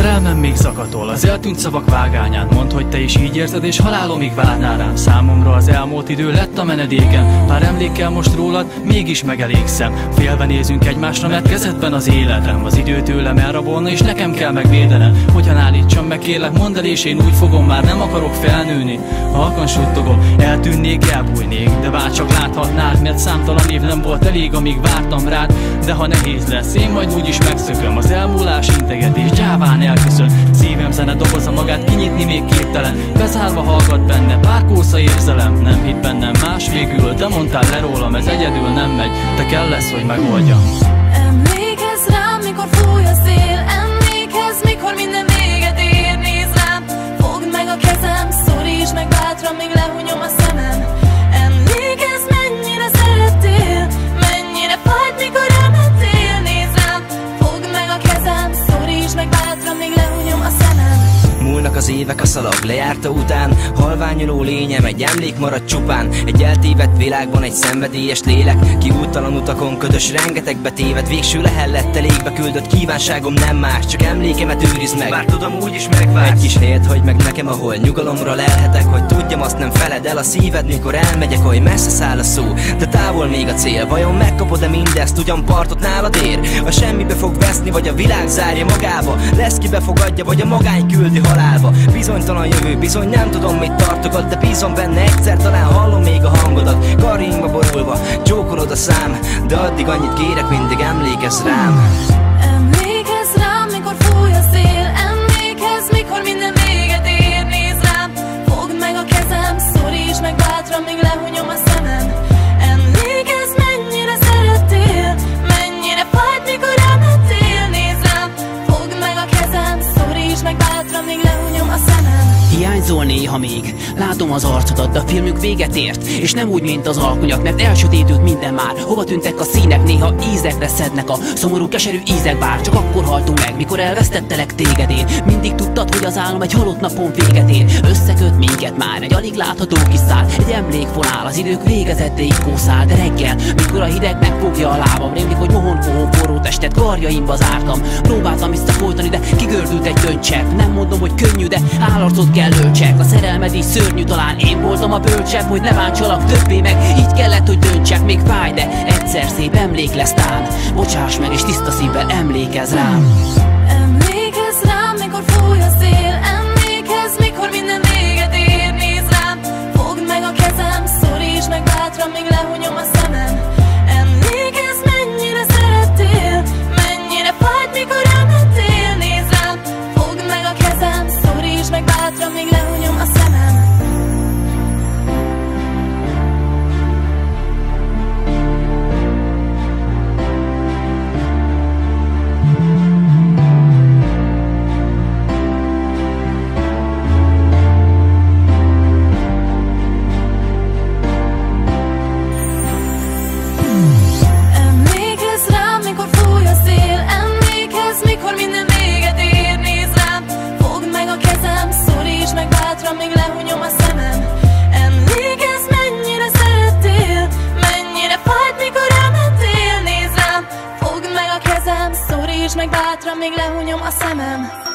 szívem még zakatol Az eltűnt szavak vágányán. Mondd, hogy te is így érzed és halálomig várnál rám. Számomra az elmúlt idő lett a menedéken. Pár emlékkel most rólad mégis megelégszem. Félve nézünk egymásra, mert kezedben az életem. Az idő tőlem elrabolna és nekem kell megvédenem. Hogyan állítsam meg kérlek, mondd el és én úgy fogom Már nem akarok felnőni. Halkan suttogom, eltűnnék, elbújnék. De bár csak láthatnád, mert számtalan év nem volt elég Amíg vártam rád, de ha nehéz lesz Én majd úgyis megszököm az elmúlás integetés Gyáván elköszön, szívem zene doboza magát Kinyitni még képtelen, bezárva hallgat benne Pár kósza érzelem, nem hitt bennem más végül. De mondtál le rólam, ez egyedül nem megy. Te kell lesz, hogy megoldjam. Emlékezz rám, mikor fúj a szél. Emlékezz, mikor minden Hello. Lejárta után. Halványuló lényem egy emlék marad csupán. Egy eltévedt világban egy szenvedélyes lélek. Ki úttalan utakon ködös rengetegbe téved. Végső lehellettel égbe küldött kívánságom nem más Csak emlékemet őriz meg. Bár tudom úgy is megvársz. Egy kis helyet hagy meg nekem ahol nyugalomra lelhetek Hogy tudjam azt nem feled el a szíved Mikor elmegyek, hogy messze száll a szó. De távol még a cél. Vajon megkapod-e mindezt? Ugyan partot nálad ér? Vagy semmibe fog veszni, vagy a világ zárja magába? Lesz ki befogadja, vagy a magány küldi halálba? Bizonytalan jövő, bizony nem tudom mit tartogat De bízom benne egyszer talán hallom még a hangodat. Karjainkba borulva, csókolod a szám De addig annyit kérek, mindig emlékezz rám. Emlékezz rám, mikor fúj a szél Emlékezz, mikor minden véget ér rám, fogd meg a kezem Szorítsd meg bátran, míg lehunyom a szemem. Emlékezz, mennyire szerettél Mennyire fájt, mikor elmentél Nézd rám, fogd meg a kezem Szorítsd meg bátran, míg lehunyom a szemem Hiányzol néha még, látom az arcodat, de a filmünk véget ért. És nem úgy, mint az alkonyak, mert elsötétült minden már. Hova tűntek a színek, néha ízekre szednek a szomorú, keserű ízek Bár. Csak akkor haltunk meg, mikor elvesztettelek téged én. Mindig tudtad, hogy az álom egy halott napon véget ér. Összeköt minket már egy alig látható kis szál. Egy emlékfonál, az idők végezettéig kószál De reggel, mikor a hideg megfogja a lábam Rémlik, hogy mohon forró, testet karjaimba zártam. Próbáltam visszafolytani, de kigördült egy döntsepp Nem mondom, hogy könnyű, de állarcot kell öltsek. A szerelmed így szörnyű, talán én voltam a bölcsebb Hogy ne bántsalak többé meg, így kellett, hogy döntsek Még fáj, de egyszer szép emlék lesz tán Bocsáss meg, és tiszta szívvel emlékezz rám bátran, míg lehunyom a szemem. Emlékezz, mennyire szerettél? Mennyire fájt, mikor elmentél? Nézd rám, fogd meg a kezem Szorítsd meg bátran, míg lehunyom meg bátran, míg lehunyom a szemem